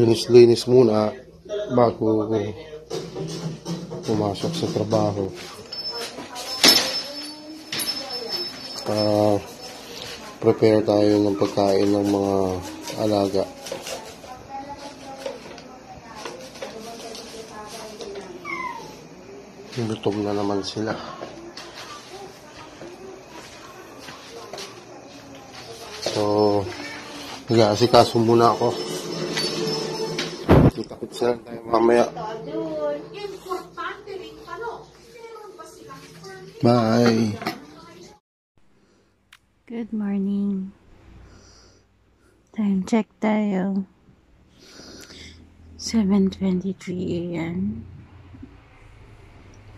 linis-linis muna bago pumasok sa trabaho. Ah, prepare tayo ng pagkain ng mga alaga. Gutom na naman sila. So, nag-aasikaso muna ako. Sila tayo mamaya. Bye! Good morning. Time check tayo. 7.23 a.m.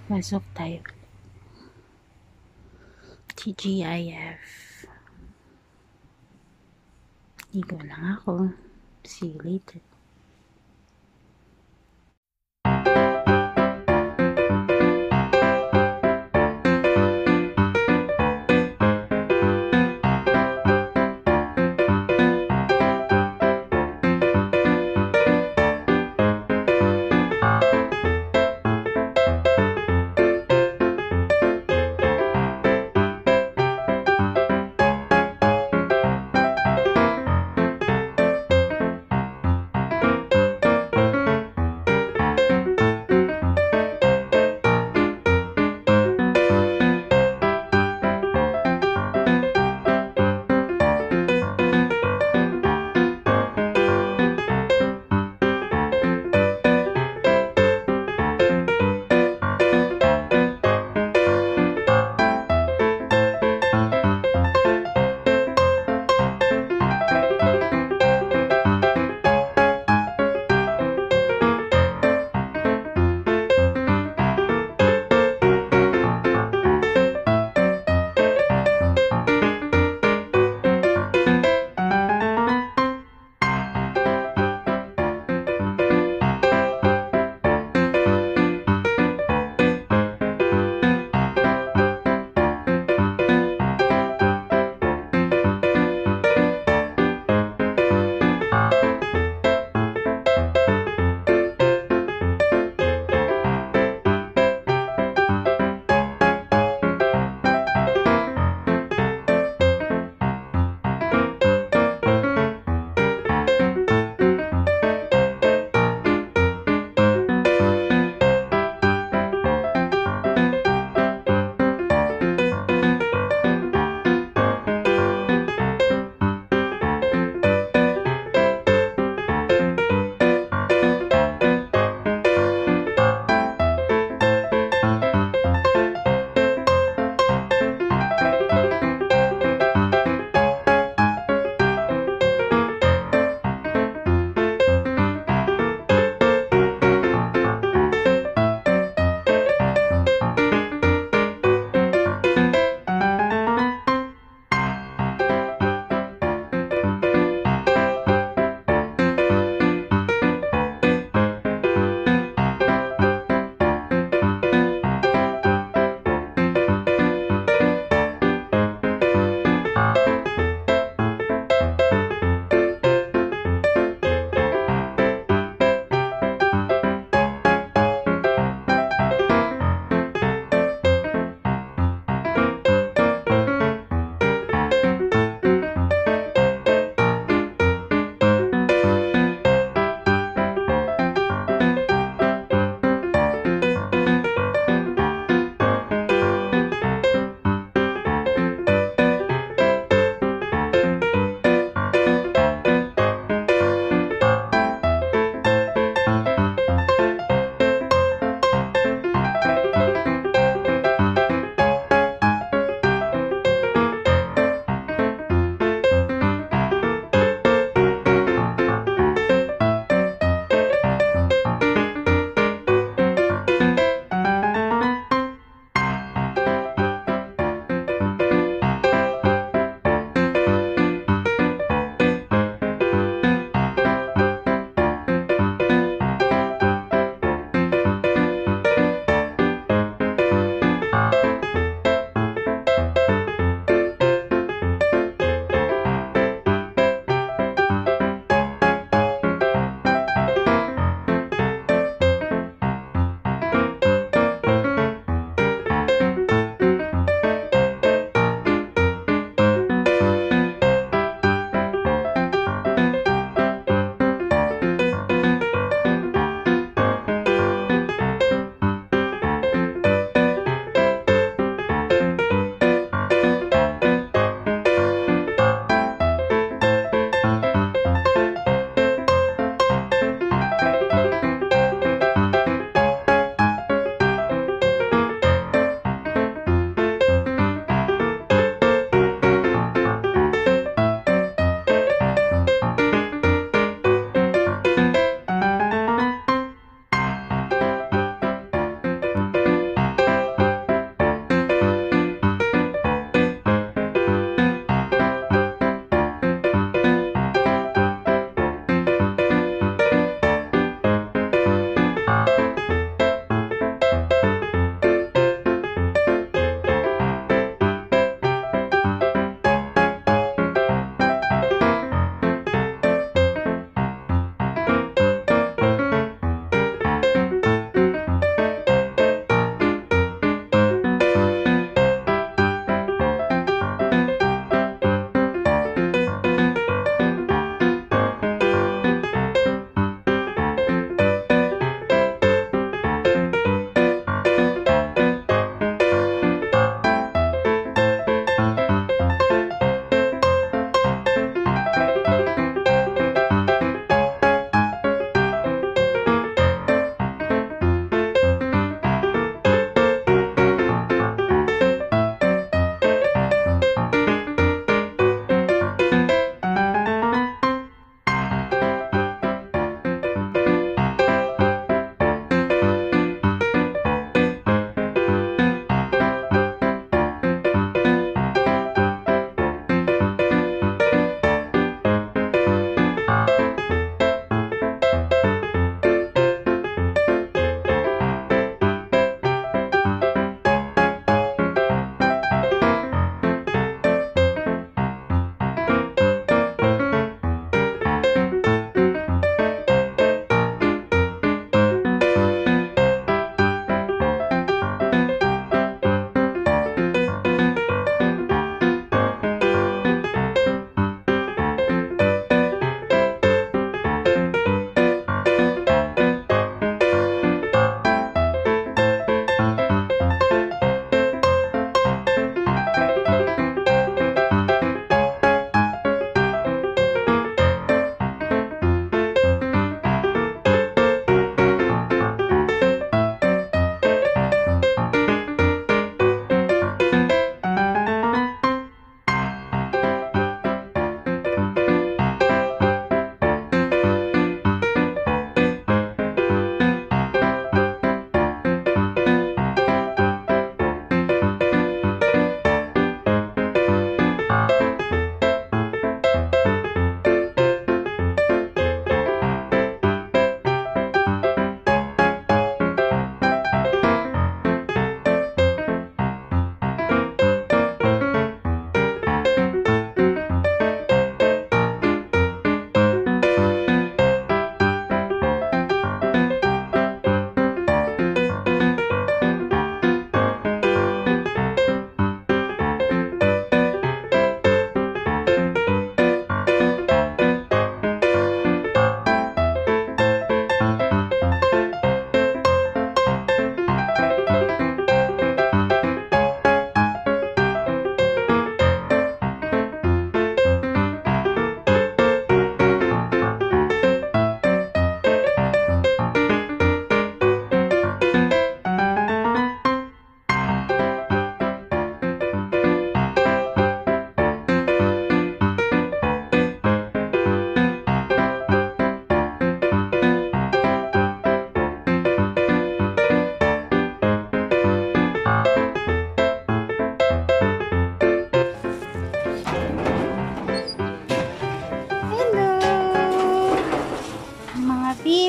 Pasok tayo. TGIF. Ligo lang ako. See you later.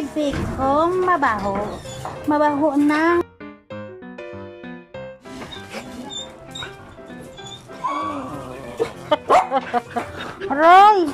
Traffic kung mabaho. Mabaho ng Aray!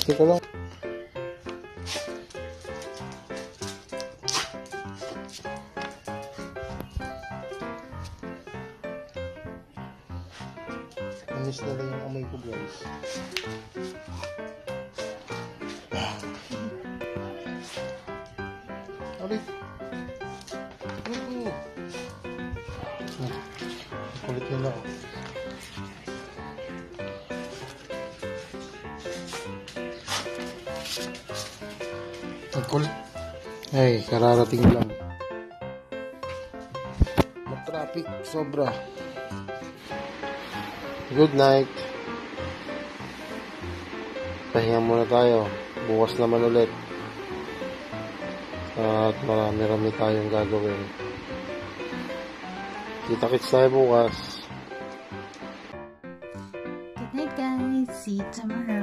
Teka lang. Anis na lang yung amoy ko guys. Alit. Mm. Hmm. Kulit nila ako. Kulit. Ay, kararating lang. Mag-traffic, sobra. Good night. Pahinga muna tayo. Bukas naman ulit. At marami-rami tayong gagawin. Kita-kits tayo bukas. Good night guys. See you tomorrow.